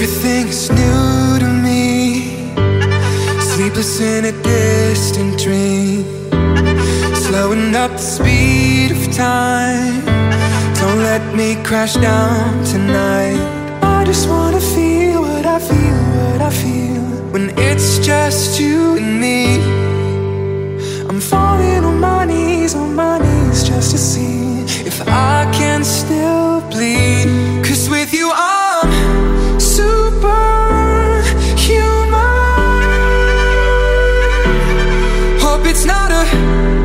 Everything is new to me. Sleepless in a distant dream. Slowing up the speed of time. Don't let me crash down tonight. I just wanna feel what I feel, what I feel. When it's just you and me. I'm falling on my knees, on my knees Just to see not a